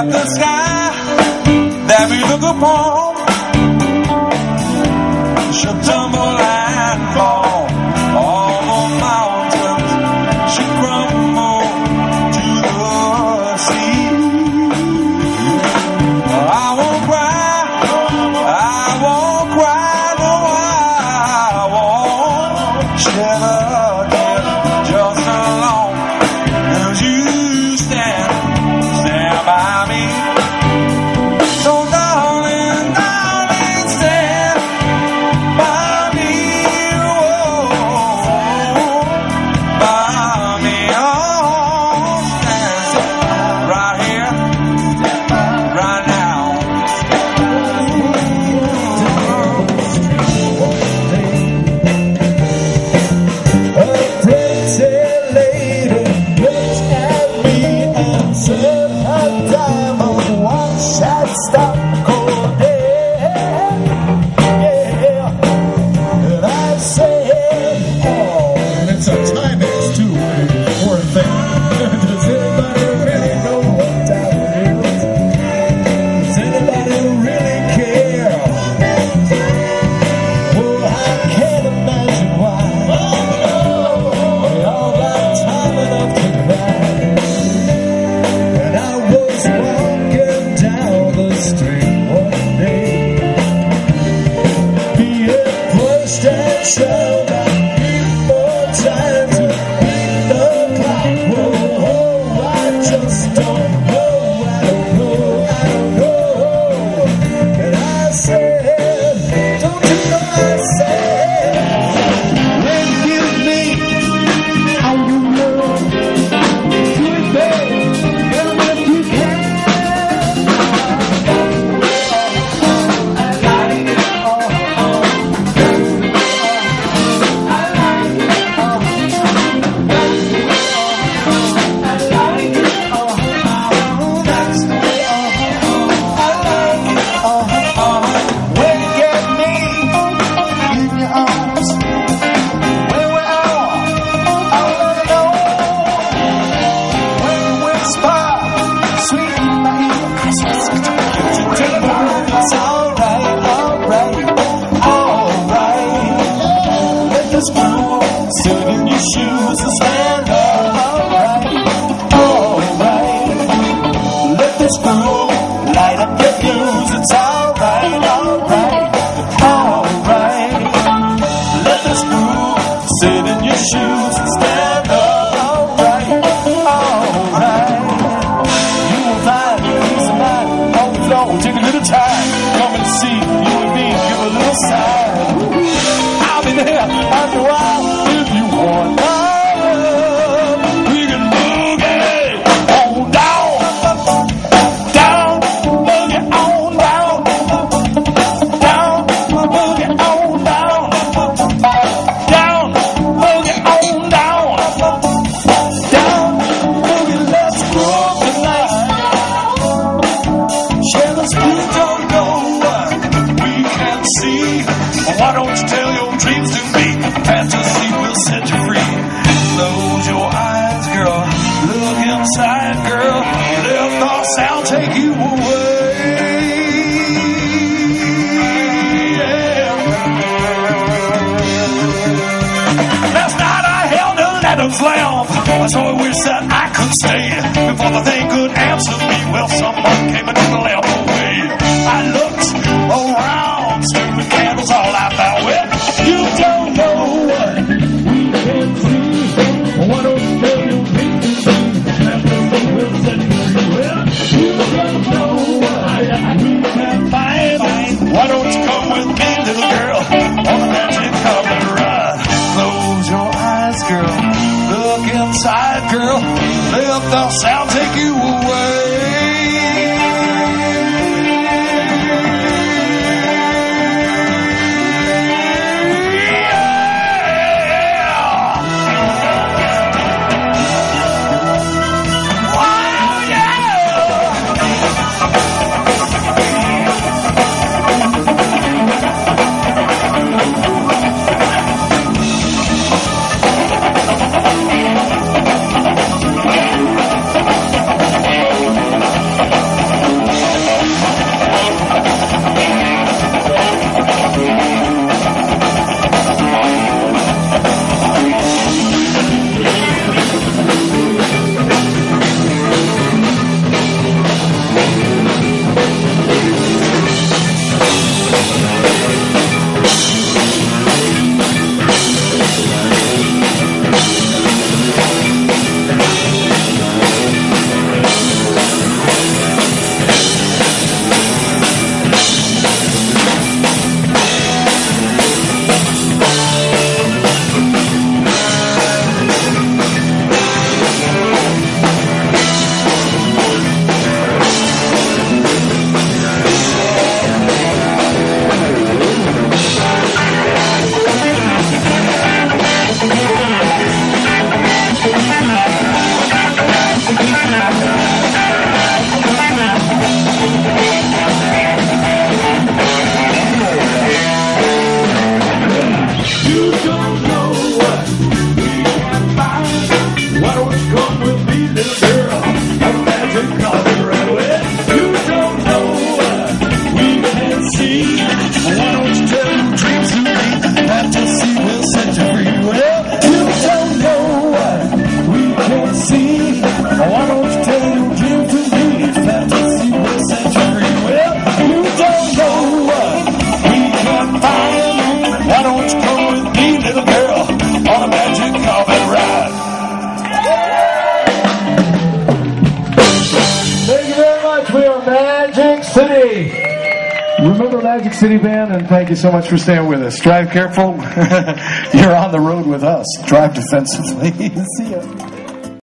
at the sky. That we look upon should is in your shoes and stand up. Alright, alright. Light up your fuse. It's alright, alright, alright. In your shoes and stand up. Alright, alright. You will find. Take a little time. Close your eyes, girl. Look inside, girl. Their thoughts I'll take you away. Last night I held an Adam's lamp. I so I wish that I could stay before the thing could answer me. Well, someone came and took Thou we are Magic City. Remember Magic City Band, and thank you so much for staying with us. Drive careful. You're on the road with us. Drive defensively. See ya.